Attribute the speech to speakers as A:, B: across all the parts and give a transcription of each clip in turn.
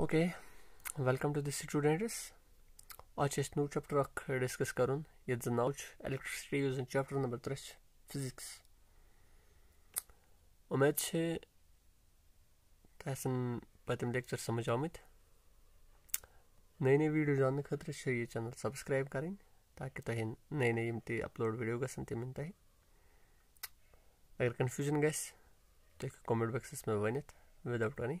A: Okay welcome to the students आज new chapter अख discuss कर नाव इलेक्ट्रिसिटी यूज़ चैप्टर नंबर त्रे फिजिक्स उम्मीद तहसन पतम लेक्चर समझ आमत नई नई वीडियो जानने खतर ये चैनल सब्सक्राइब करें, ताकि तुम नई नई ती अपलोड वीडियो गसन तम तुम अगर कन्फ्यूज़न गि कमेंट बॉक्स में one without any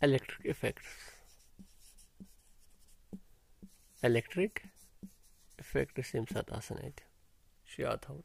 A: electric effects electric effect simsat asanaydı. Şey atavur.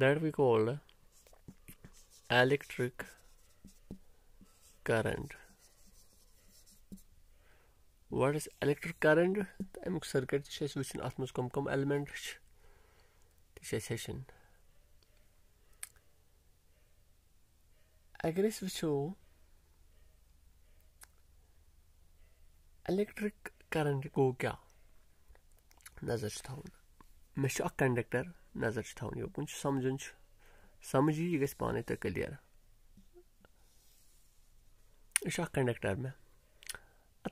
A: that we called electric current बह डीप गि ज़रूरत क्या लेवल गे टेंथ क्लास इलेक्ट्रिसिटी क्या अगर वो इस इलेक्ट्रिसिटी यह फिनामना क्या? फिनामना कुस फिनामना यह इलेक्ट्रिसिटी कुछ फिनामना यम कि वजह सत मैटर मैटर मैटर मामल कह मैटर कह ऑब्जेक्ट या कह पार्टिकल यह यम यम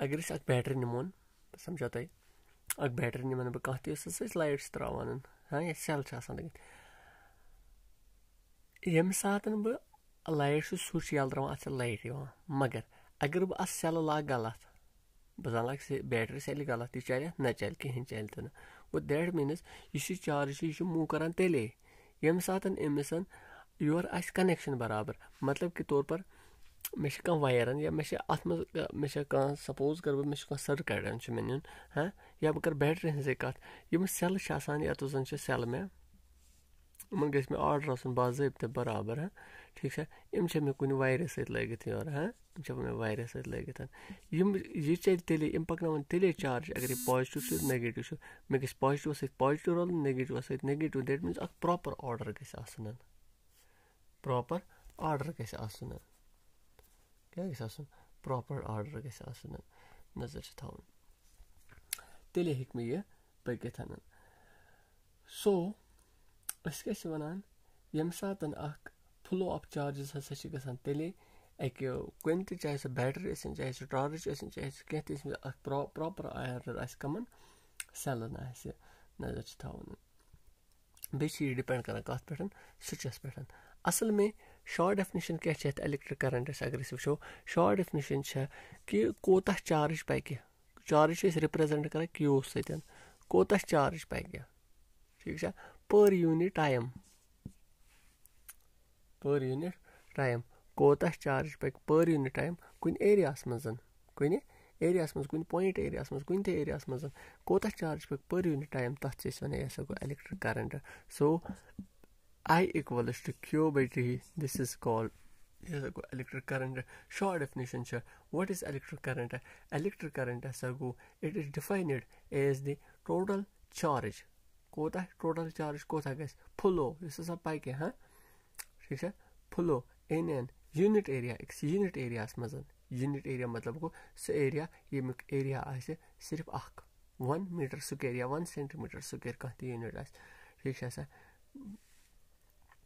A: नेगेटिव नेगेटिव सो रिपल अगर अनलाइक चार्ज पॉजिटिव नेगेटिव यम करा अट्रैक्ट क्या करा अट्रैक्ट यम करान इत पे क्या ग सो वन वुचान यह इलेक्ट्रिक करंट गो क्या यम सात वुचान नज़र थवन अगर बैटरी निमोन समझा तुम अ बैटरी निमन बह कह तस लाइट त्रावान हाँ ये सेल लगे यम सात बह लाइट स्विच यल त्रावान अत लाइट मगर अगर बह सेल लाग गलत बह जन लाग बैटरी सेल गलत यह चल न चल कहें चल तो गो दैट मीनस यह चार्ज यह मूव करान तेले यम सात अमिस योर कनेक्शन बराबर मतलब के तौर पर मे कह वायरन या मे अत मे कह सपोज़ कर मे कह सर्कटन मे नुन हाँ या बह कर बैटरी हज कत यम सेल यत जन सेल मे इन गि मे आर्डर आसन बाजत बराबर हाँ ठीक है यम मे कुन वायर सत लगित योर हाँ यम मे वायर सत लगित यम यह चल तेले यम पकन तेले चार्ज अगर यह पॉजिटिव नेगेटिव मे गि पॉजिटिव सत पॉजिटिव रोल नेगेटिव सत negative that means a proper order गि प्रॉपर ऑर्डर गि क्या गि प्रॉपर ऑर्डर गि नज़र थवन तेले हेक मे यह पकित सो अस क्या वनान यम सात अख फ्लो ऑफ़ चार्जेस हसा गसान तेले अकि कुन चाहे सह बैटरी इन चाहे सह टॉर्च इन चाहे सह कह प्रॉपर ऑर्डर आस कमन सेलन आस नज़र थवन बे डिपेंड कर असल में शॉर्ट डेफिनेशन क्या है इलेक्ट्रिक करंटस अगर वो शॉर्ट डेफिनेशन कि कोत चार्ज पक चार्ज रिप्रेजेंट कर क्यू सत कोत चार्ज पक ठीक है? पर यूनिट टाइम पर यूनिट टाइम कोत चार्ज पक पर यूनिट टाइम कुन एरिया मज कुन एरिया मज कुन पॉइंट एरिया मज कुन एरिया मज कोत चार्ज पक पर यूनिट टाइम तथ वन यह गो electric current so I equal to Q by t this is called electric current short definition छ what is electric current electric current हा? गो it is defined as the total charge कोत total charge कोत ग फुलो इस हा पक हाँ ठीक है? Flow in an unit area एक यूनिट एरिया मजन यूनिट एरिया मतलब गो स एरिया युक एरिया आर्फ अन मीटर स्कोर या वन सेंटीमीटर स्कोर कह यूनिट आठ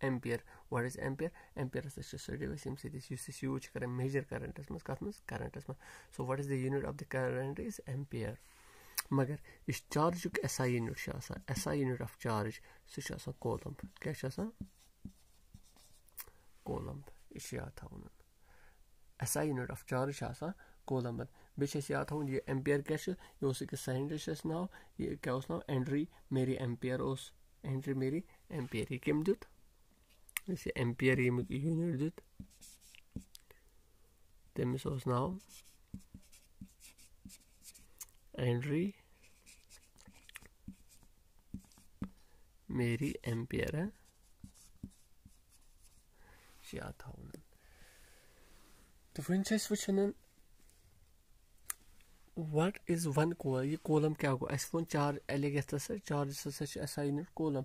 A: करंट इस अत करंटस आई रिप्रेजेंट कर इलेक्ट्रिक करंट अमुक यूनिट सह एम्पियर आसान मेनान करंट कम सत एम्पियरन सत A ampere ampere what is ampere ampere हसा सो डिवाइस यम सत यूज़ कर मेजर करंटस मज कत मज करंटस मज so what is the unit of the current is ampere मगर इस चार्जुक S I unit S I unit of charge सह कोलम्ब क्या कोलम्ब यह याद थवन S I unit of charge कोलम्बन बे याद थवन यह एम्पियर क्या यह अकिस साइंटिस्ट नाव यह क्या नाव Andre Marie Ampere Andre Marie Ampere यह दुत इस एम्पियर यमुक यूनिट दुत तमिस नाव एंड्री मेरी एम्पियर है याद थवन तो वन वचन वट इज़ वन कोल यह कोलम क्या गो अस चार्ज एलिगेस चार्ज हसा एस आई यूनिट कोलम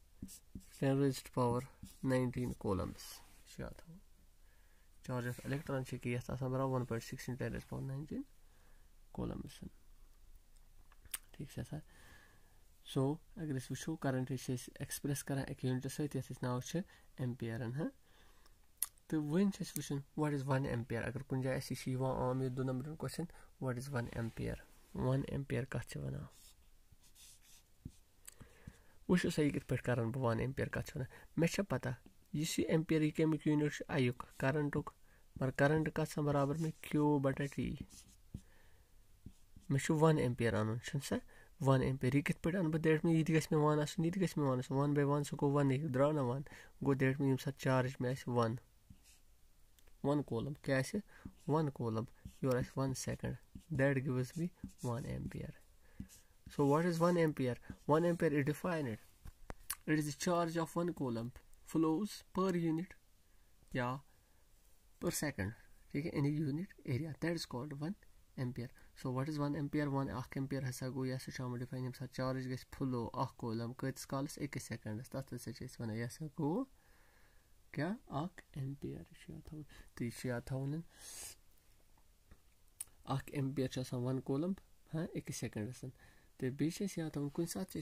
A: रेस्ट पावर अगर वो इलेक्ट्रॉनस चार्ज ऑफ़ इलेक्ट्रॉन कत बराबर इन चीज़ ग याद रोज basic is charge of electron हाँ charge of electron one point six into 10 raised power 19 coulombs याद चार्ज ऑफ़ इलेक्ट्रॉन से की यथ बराबर 1.6 इन 10 raised power 19 coulombs ठीक है सर सो अगर अस वो करंट एक्सप्रेस कर अक यूनिट सत ये नाव एम्पियरन हाँ तो वन वो वट इज़ वन एम्पियर अगर कुछ जाए आम ये दो number question what is one ampere one ampere कत वन वुचो सा यह कत कर बह वन एम्पियर कत वन मे पता इस एम्पियर यह कमिक यूनिट अयुक करंटुक मगर करंट कत बराबर मे क्यू बटा टी मे वन एम्पियर अन सा वन एम्पियर यह कत अन बह देट मे यह गि मे वन आसन यह गि मे वन वन बाय वन सह गो वन द्राव ना वन गो देट मे ये चार्ज मे वन वन कोलम क्या one coulomb your one second that gives me one ampere So what is 1 ampere? 1 ampere is defined. It. Is the charge of 1 coulomb flows per unit yeah per second, ठीक है a unit area. That is called 1 ampere so what is one ampere one अख ampere हसा गो यह सह आमुत define सात charge गस फ्लो अख कोलम कतिस कालस अकिस सेकंडस तथ हसा वन यह गो क्या अख एम्पियर तो यह याद थवन अख एम्पियर वन कोलम हाँ अकिस सेकंडस तो बेस याद थवन कुन सात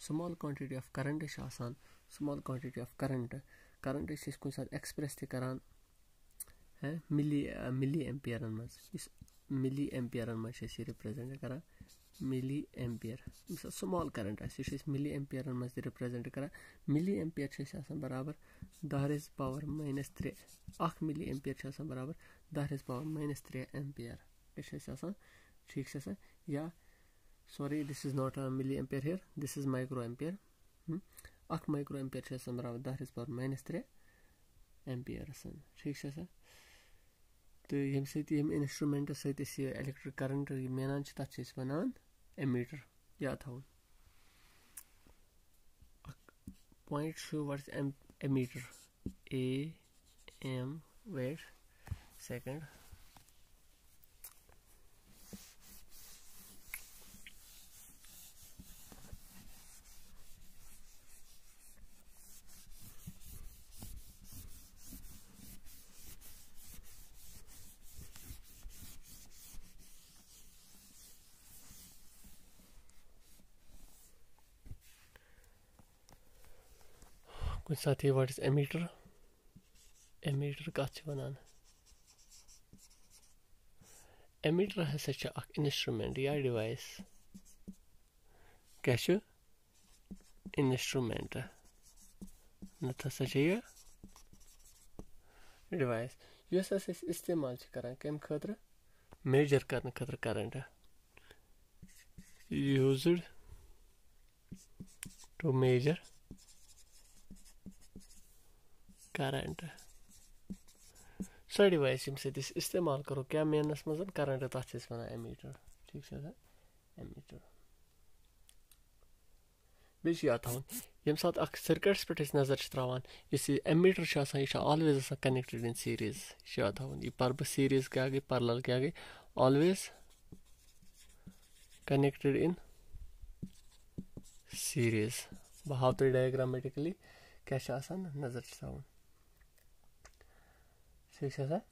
A: small quantity of current small quantity of current current कुन सात एक्सप्रेस तरान है मिली मिली एम्पियरन मज मिली एम्पियरन मज रिप्रेजेंट कर मिली एम्पियर स्मॉल करंट यह मिली एम्पियरन मज रिप्रेजेंट कर मिली एम्पियर बराबर, दह रेज पावर माइनस त्रे अख मिली या sorry this is not a milli ampere here this is micro ampere अख माइक्रो एम्पियर बराबर दह रेज पावर माइनस त्रे एम्पियर ठीक तो ये यम इंस्ट्रूमेंट सत इलेक्ट्रिक करंट मेनान तथ वन एमीटर याद थवन point what ammeter A M wait second कुछ साथी व्हाट इज़ एमीटर एमीटर कत वन एमीटर हसा इंस्ट्रूमेंट या डिवाइस क्या इंस्ट्रूमेंट नत हसा यह डिवाइस यस इस्तेमाल कर, कम खतर? मेजर कर खतर current used to measure current so device यम सत इस्तेमाल करो क्या मेनस मज करंट तथ वन एमीटर ठीक है एमीटर बेस याद थवन यम सात अख सर्किट्स पे नज़र त्रावान इस एमीटर यह ऑलवेज कनेक्टेड इन सीरीज़ याद थवन यह पर सीरीज़ क्या गई परल क्या गई ऑलवेज कनेक्टेड इन सीरीज़ बह हाव तुम डायग्रामेटिकली क्या नज़र थवन है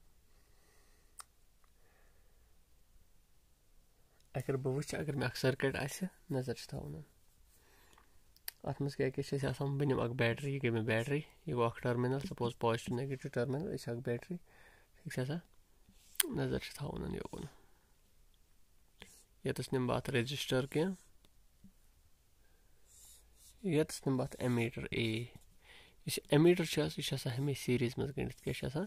A: अगर बह अगर मे सर्किट आ नज़र थवन अत मज क्या क्या बह निम बैटरी यह गई मे बैटरी यह गो terminal suppose positive negative terminal यह बैटरी ठीक नज़र थवन योन यतस निम बह रजिस्टर क्या यतस निम बह एमीटर ए यह एमीटर यह हमेशा सीरीज़ मज गणित क्या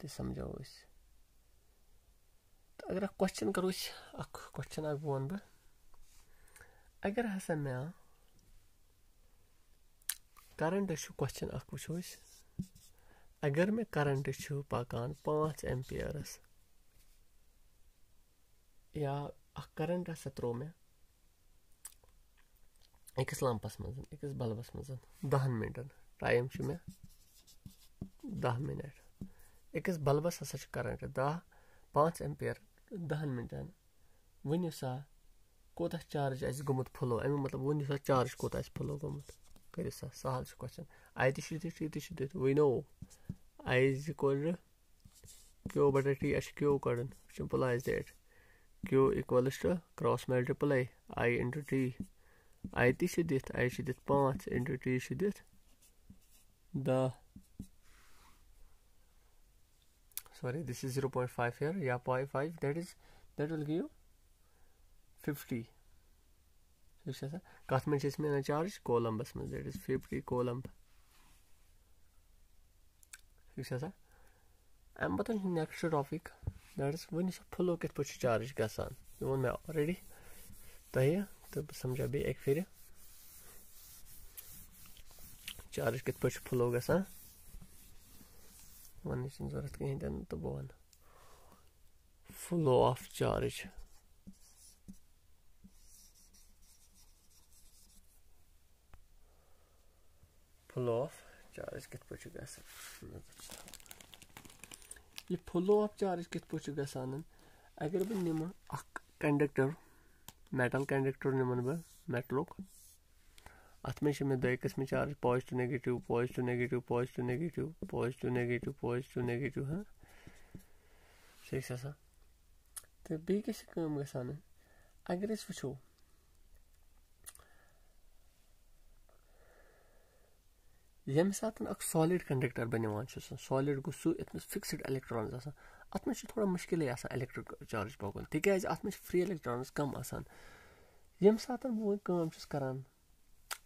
A: बैटरी या सेल ठीक है सर ब्या थो तो बल्ब बल्ब थो शार्टस में बल्ब लिखो बे एमीटर प्लग ये मज पॉइंट्स तो समझो तो अगर क्वेश्चन करो क्वेश्चन अख वन बह अगर हसा मे करंट क्वेश्चन अख वो अगर मे करंट पकान पाँच एम्पियरस या अख करंट हसा त्रो मे अकिस लंपस मज अकिस बल्बस मज दहन मिनटन टाइम मे दह मिनट अकिस बल्बस हसा करंट दह पाँच एम्पियर दहन मिनटन वन सा कोत चार्ज आस गोमुत फ्लो अमी मतलब वन सा चार्ज कोत फ्लो गोमुत कर सा सहल क्वेश्चन आई दित दित दित वनो आई इज़ इक्वल क्यू बटा टी अस Q कड़न simple as that Q equals to cross multiply I into T I ती दित आई दित पाँच इंटू टी दित दह sorry, this is 0.5 here. Yeah 0.5 that is, that will give you 50 कत मे मे चार्ज कोलम्बस मज दैट इज़ 50 कोलम्ब ठीक है अम पत next topic That is when is flow कित पछ charge गसान ये वोन मैं already? तहे तो समझा बे एक फिर। चार्ज कित पछ फ्लो गसान वन ज़रूरत कहीं तन तो बह flow of charge flow of charge कित पछ गसान ये फ्लो ऑफ़ चार्ज कित पे गसान अगर बह निम कंडक्टर मेटल कंडक्टर निमन बह मेटलुक अत मे मे दो किस्म charge positive, negative positive negative positive negative positive negative positive, negative हाँ? सही तो बी गसान अगर वो यम सात सॉलिड कंडक्टर बन सॉलिड गो फिक्सड इलेक्ट्रॉन अत थोड़ा मुश्किल इलेक्ट्रिक चार्ज पकन तिज अत फ्री इलेक्ट्रॉन कम आसान। यम सात बह करान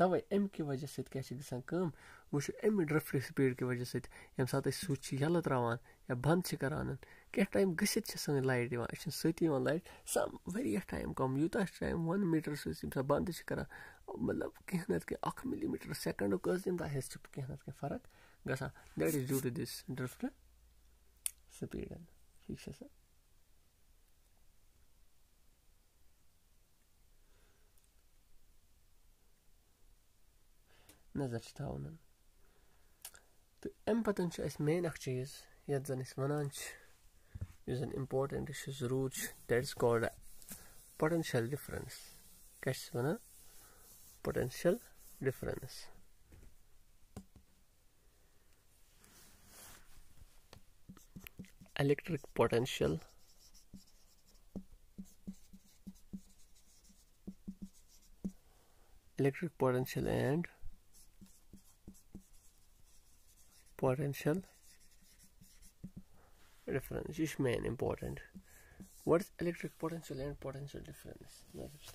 A: ड्रिफ्ट स्पीड एक्चुअली यह कम वेरी स्मॉल क्या वेरी स्मॉल यह कम ठीक है तो यह तकरीबन वन मिलीमीटर पर सेकंड याद थवन ड्रिफ्ट स्पीड यह वन मिलीमीटर पर सेकंड तवे अम कि वजह सम वो अम ड्रिफ्ट स्पीड कि वजह सम सात स्विच यल त्रावान या बंद करान कह टाइम गसित सन लाइट सत लाइट सम वह टाइम कम यूत टाइम वन मीटर यम बंद कर मतलब कह ना कह मिलीमीटर सेकंड तम कह ना कह फ़र्क गसान that is due to this drift speed ठीक है सर नज़र थवन तो अम पतन मेन अ चीज़ ये जन वन जन इम्पोर्टेंट ज़रूर that is called potential difference क्या one potential difference electric potential. Electric potential and potential difference. Is main important. What is electric potential and potential difference? Let us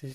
A: This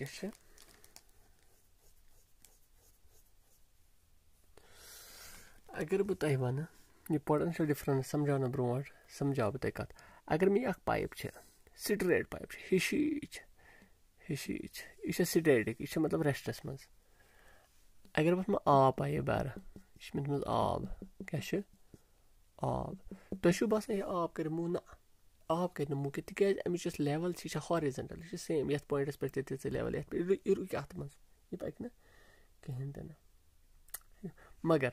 A: question. नज़र थवन तो क्या electric potential and potential difference क्या अगर बह तुम one यह पोटेंशियल डिफरेंस समझाना ब्रो समझा बह कत अगर मे पाइप स्ट्रेट पाइप हिशीच हिशीच यह स्टेटिक यह मतलब रेस्टस मज अगर बह आब पाइप बार यह मज आब क्या आब तुम बसान यह आब कर मूव ना आब कर मूव कह तिज अमिच लेवल यह हॉरिजेंटल यह सेम ये पॉइंटस पे ती लेवल ये रुक अत मज यह पक ना कहें तन मगर अगर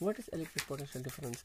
A: what is electric potential difference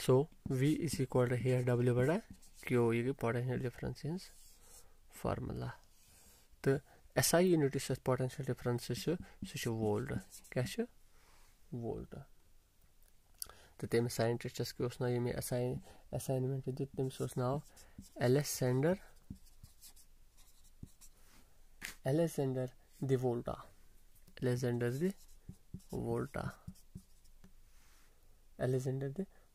A: So V is equal to here W by Q you get potential difference in formula. The SI unit is potential difference is such a volt. Cash volt. तो तमें साइंटिस्टस के ना ये assign assignment दित तमस ना एलेसेंडर एलेसेंडर दि वोल्टा एलेसेंडर दि वोल्टा एलेसेंडर दि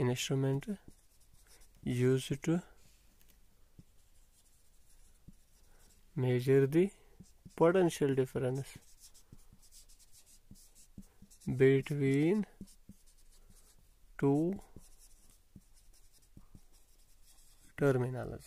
A: instrument used to measure the potential difference between two terminals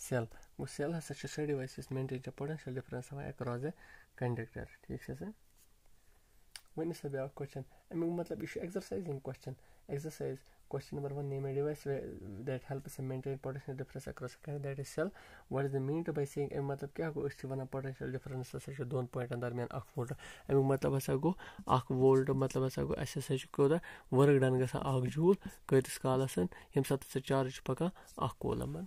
A: cell. Go cell हस से device maintain potential difference across a conductor, ठीक है वन सा ब्या क्वेश्चन अमी मतलब यह exercising question exercise question number one name a device that help से maintain potential difference across that is cell what is the mean to by C अमी मतलब क्या गो पोटेंशियल डिफरेंस हा दोन पॉइंटन दरमियान अख वोल्ट अमी मतलब हा। गो वोल्ट मतलब हा गो अस कूदा वर्क डन गा जूल कतिस कालस ये सत चार्ज पकान अलमन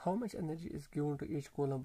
A: how much energy is given to each coulomb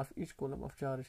A: of each coulomb of charge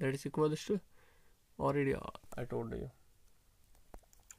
A: that is equals to already I told you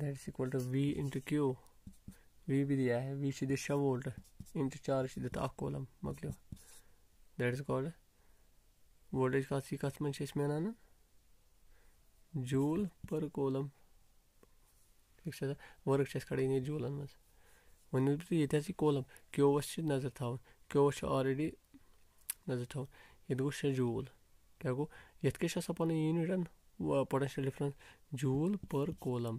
A: that is equal to V into Q V भी दिया है we सीधे छः volt into चार सीधे ताक coulomb मकलो that is called voltage का सी कस मन इसमें अनान जूल पर कॉलम ठीक से वर्क कड़ी जूलन मज वन ये कॉलम क्योवस नज़र थवन क्योवस ऑलरेडी नज़र थवन ये गो शे जूल क्या गो ये पे यूनिटन potential difference joule per coulomb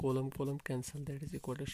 A: coulomb coulomb cancel that is equal to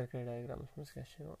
A: circular diagram of miscassion on.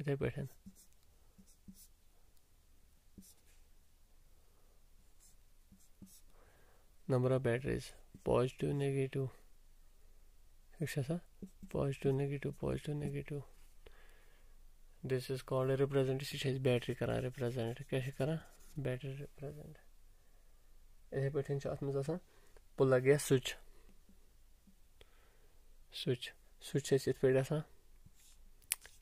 A: इधर बैठे number of batteries, positive, negative. अच्छा शिक्षा sir positive, negative positive, negative. This is called represent यह battery कर represent क्या कर? Battery represent इथे पे अत प्लग या स्विच स्विच स्विच इथ पे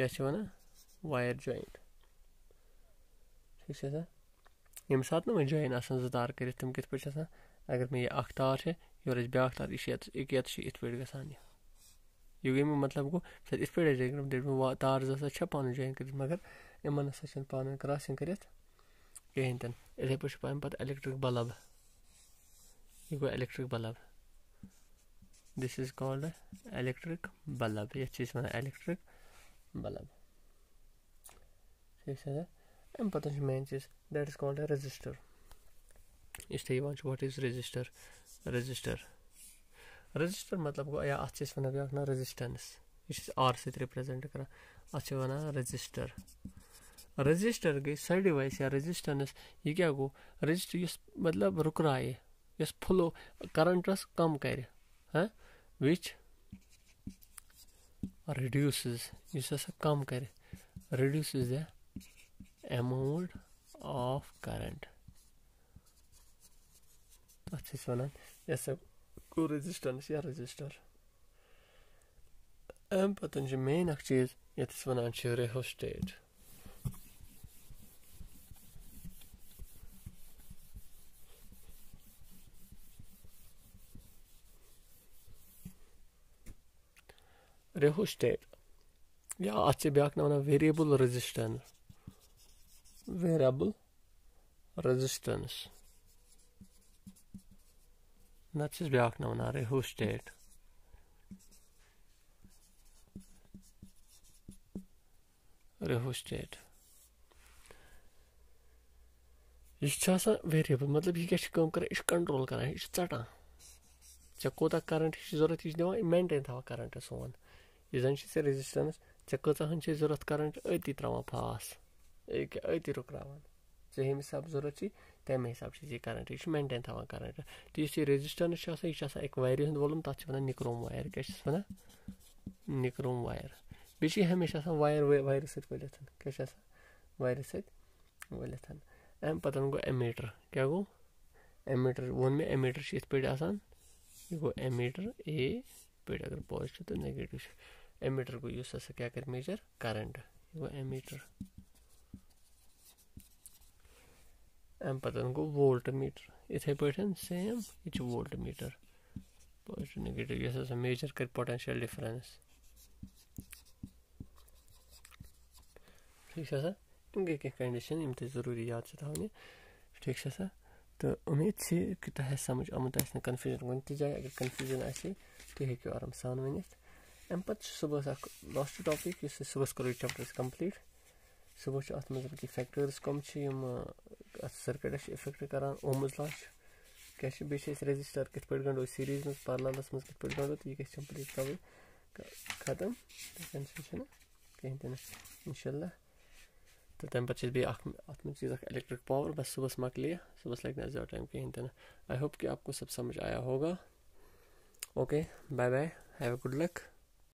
A: गो क्लोजर स्विच ये वन क्लोजर स्विच तो यम सात तार पान जॉइन कर तार योर ब्या तार कर जॉइन ये वन वायर जॉइंट क्या वन वायर जॉइंट ठीक है यम सात ना जॉइन जो तार कर तम कित पे अगर मे यह तार है योर ब्या तार यह इत इत पे गसान यह गई मतलब गो इत पे तार जो पान जॉइन कर मगर इन ना पान क्रॉसिंग कर कहें तन इथे पे पे इलेक्ट्रिक बल्ब यह गो electric bulb this is called electric bulb ये वन इलेक्ट्रिक बल्ब ठीक है अम पत् main cheese that is called a resistor इस what is resistor resistor resistor मतलब गो या अत वन ब्या ना रेजिस्टेंस यह आर सत रिप्रेजेंट कर अत वन रेजिस्टर रेजिस्टर गई सो डिवाइस या रेजिस्टेंस यह क्या गो रेजिस्टर इस मतलब रुकराए इस फ्लो करंटस कम कर विच reduces इस कम कर reduces the amount of current तथ छ वन यस गो रेजिस्टेंस या रेजिस्टर अम पतन छ मेन अख चीज़ यथस वनान छ रेहोस्टेट रेहोस्टेट या अत ब्या ना वेरिएबल रेजिस्टेंस variable resistance नत छस ब्याक ना वन rheostat rheostat यह वेरिएबल मतलब यह क्या कर यह कंट्रोल कर यह षटान ऐ कोत करंट ज़रूरत यह दिवान मेंटेन थवान करंट सोन यह जन रेजिस्टेंस ऐ कचहन ज़रूरत करंट अति त्रावान फास अति रुकरावान चे हम हिसाब ज़रूरत तमे हिसाब से करंट यह मेंटेन थवान करंट तो इस रेजिस्टेंस यह एक वायर हूँ वोलुम तथ वन निक्रोम वायर क्या वन निक्रोम वायर बे हमेशा वायर वायर सलित क्या वायर सत वलित अम पतन गो एमीटर क्या गो एमीटर वोन मे एमीटर इत पे यह गो एमीटर ए पे अगर पॉजिटिव तो नेगेटिव एमीटर गो इस क्या कर मेजर करंट गो एमीटर। अम पतन गो वोल्ट मीटर इथे पे सेम यह वोल्ट मीटर पॉजिटिव नेगेटिव यह मेजर कर पोटेंशियल डिफरेंस ठीक है सर? गई कह कंडीशन यम ज़रूरी याद थवन ठीक है सर? तो उम्मीद से कि तुम समझ आमुत कन्फ्यूज़न कुन त जाए अगर कन्फ्यूज़न आए तुम हेको आराम सान वन अम पे सुबह लास्ट टॉपिक सुबह करो चैप्टर कंप्लीट सुबह अत मज कि फैक्टर्स कम सर्किटस इफ़ेक्ट कर ओमज लॉ क्या बे रजिस्टर कित पे गंडो सीरीज़ मज पैरलस मज कित पे गंडो तो यह गि कंप्लीट कवर खत्म. टेंशन कहें तन इनशाला तो तम पे बे अत में चीज़ इलेक्ट्रिक पावर बस सुबह मकलिए सुबह लगे ना ज़्यादा टाइम कहीं तन आई होप कि आपको सब समझ आया होगा. Okay bye bye have a good luck